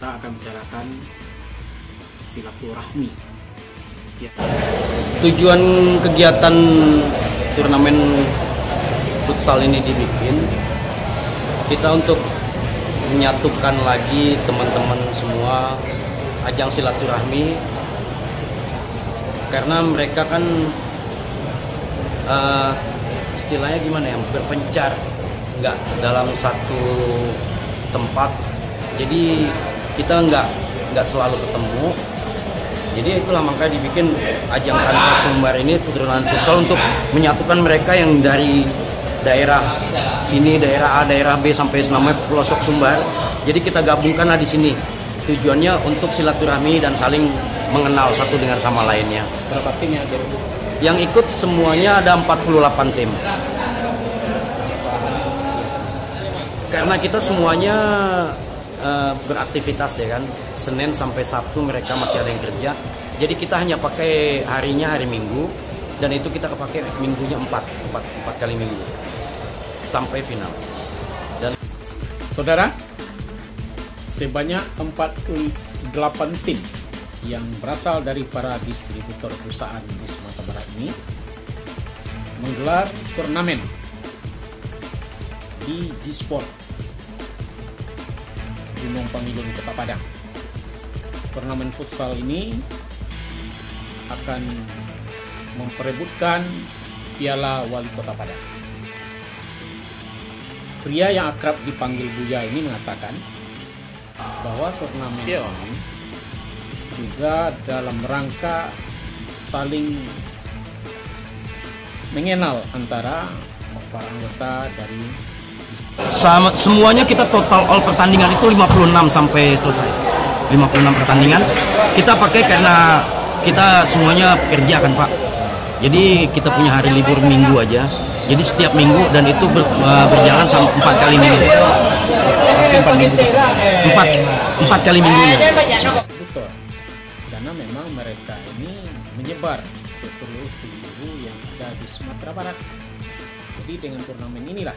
kita akan bicarakan silaturahmi. Ya. Tujuan kegiatan turnamen futsal ini dibikin kita untuk menyatukan lagi teman-teman semua ajang silaturahmi karena mereka kan uh, istilahnya gimana ya berpencar nggak dalam satu tempat jadi kita nggak nggak selalu ketemu. Jadi itulah makanya dibikin ajang tanpa sumber ini turnamen futsal untuk menyatukan mereka yang dari daerah sini daerah A daerah B sampai namanya pelosok Sumbar. Jadi kita gabungkanlah di sini. Tujuannya untuk silaturahmi dan saling mengenal satu dengan sama lainnya. Berapa tim yang ada? yang ikut semuanya ada 48 tim. Karena kita semuanya uh, beraktivitas ya kan? Senin sampai Sabtu mereka masih ada yang kerja. Jadi kita hanya pakai harinya hari Minggu dan itu kita pakai minggunya 4 4, 4 kali minggu. Sampai final. Dan Saudara, sebanyak 48 tim yang berasal dari para distributor perusahaan di Sumatera Barat ini menggelar turnamen di G-Sport Gunung Pangilun Kota Padang. Turnamen futsal ini akan memperebutkan Piala Wali Kota Padang. Pria yang akrab dipanggil Buya ini mengatakan bahwa turnamen ini juga dalam rangka saling mengenal antara para anggota dari sama semuanya kita total all pertandingan itu 56 sampai selesai. 56 pertandingan. Kita pakai karena kita semuanya kerja kan Pak. Jadi kita punya hari libur minggu aja. Jadi setiap minggu dan itu ber, uh, berjalan sampai empat kali minggu. Empat minggu. Empat empat kali minggunya. Betul. Karena memang mereka ini menyebar ke seluruh yang ada di Sumatera Barat. Jadi dengan turnamen inilah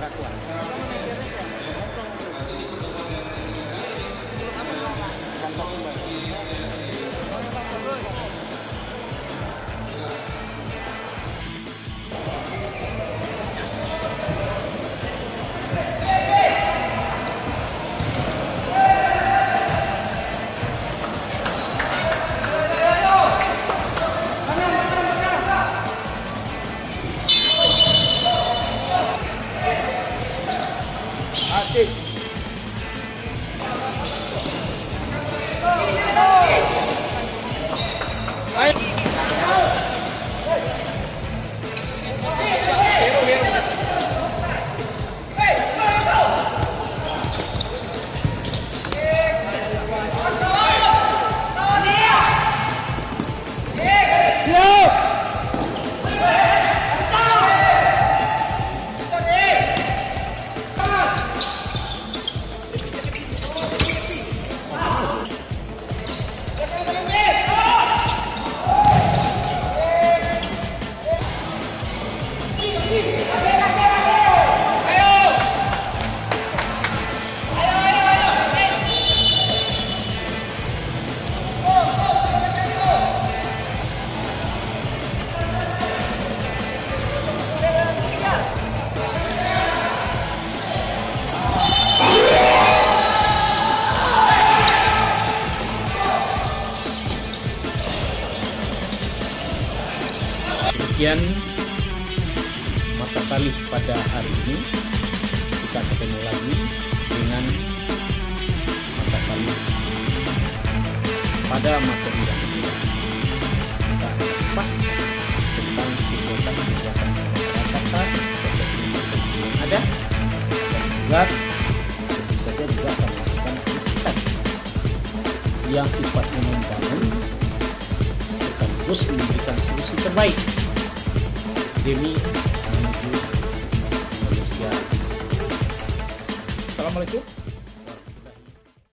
distributor demikian mata salib pada hari ini kita ketemu lagi dengan mata salib pada materi yang kita pas tentang kegiatan-kegiatan masyarakat potensi-potensi yang ada dan penggugat tentu saja juga akan melakukan kritikan yang sifatnya membangun sekaligus memberikan solusi terbaik demi menuju manusia. Assalamualaikum